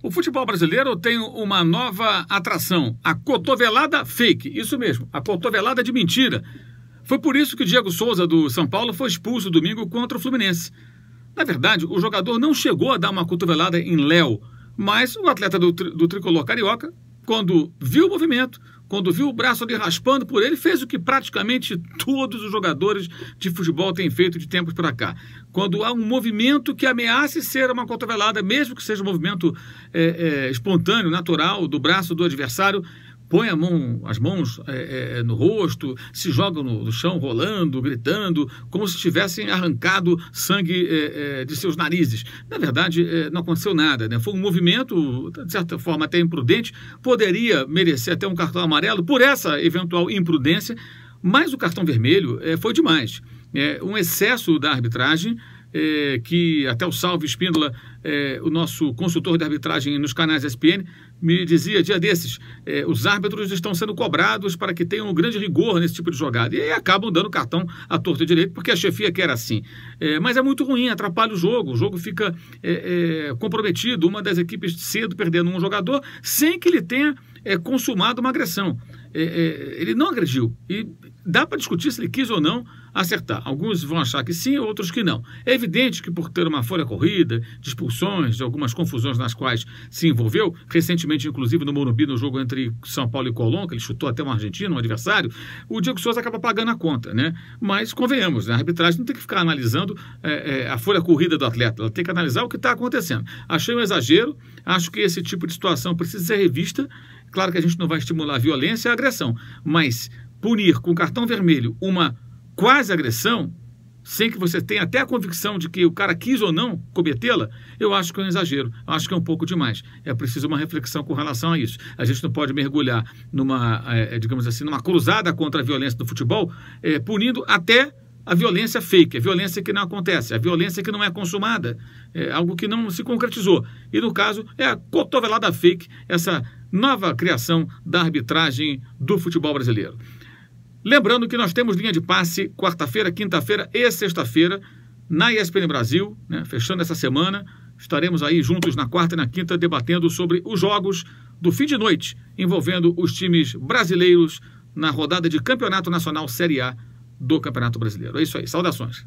O futebol brasileiro tem uma nova atração, a cotovelada fake. Isso mesmo, a cotovelada de mentira. Foi por isso que o Diego Souza, do São Paulo, foi expulso domingo contra o Fluminense. Na verdade, o jogador não chegou a dar uma cotovelada em Léo, mas o atleta do, do tricolor carioca, quando viu o movimento, quando viu o braço ali raspando por ele, fez o que praticamente todos os jogadores de futebol têm feito de tempos para cá. Quando há um movimento que ameace ser uma cotovelada, mesmo que seja um movimento é, é, espontâneo, natural, do braço do adversário, põe mão, as mãos é, é, no rosto, se jogam no, no, chão rolando, gritando, como se tivessem arrancado sangue é, é de seus narizes. Na verdade, é, não aconteceu nada. Né? Foi um movimento, de certa forma, até imprudente, poderia merecer até um cartão amarelo por essa eventual imprudência, mas o cartão vermelho é, foi demais. um excesso da arbitragem é, que até o Salve Espíndola, é, o nosso consultor de arbitragem nos canais SPN, me dizia dia desses, é, os árbitros estão sendo cobrados para que tenham um grande rigor nesse tipo de jogada. E aí acabam dando cartão à torta direito, porque a chefia quer assim. É, mas é muito ruim, atrapalha o jogo, o jogo fica é, é, comprometido, uma das equipes cedo perdendo um jogador, sem que ele tenha consumado uma agressão. ele não agrediu. E dá para discutir se ele quis ou não acertar. Alguns vão achar que sim, outros que não. É evidente que por ter uma folha corrida, de expulsões, de algumas confusões nas quais se envolveu, recentemente, inclusive no Morumbi, no jogo entre São Paulo e Colón, que ele chutou até um argentino, um adversário, o Diego Souza acaba pagando a conta, né? Mas convenhamos, né? a arbitragem não tem que ficar analisando é, é, a folha corrida do atleta, ela tem que analisar o que está acontecendo. Achei um exagero, acho que esse tipo de situação precisa ser revista. Claro que a gente não vai estimular a violência e a agressão, mas punir com cartão vermelho uma quase agressão, sem que você tenha até a convicção de que o cara quis ou não cometê-la, eu acho que é um exagero, acho que é um pouco demais. É preciso uma reflexão com relação a isso. A gente não pode mergulhar numa, é, digamos assim, numa cruzada contra a violência do futebol, é, punindo até a violência fake, a violência que não acontece, a violência que não é consumada, é algo que não se concretizou. E no caso, é a cotovelada fake, essa nova criação da arbitragem do futebol brasileiro. Lembrando que nós temos linha de passe quarta-feira, quinta-feira e sexta-feira na ESPN Brasil, né? fechando essa semana. Estaremos aí juntos na quarta e na quinta debatendo sobre os jogos do fim de noite envolvendo os times brasileiros na rodada de Campeonato Nacional Série A do Campeonato Brasileiro. É isso aí. Saudações.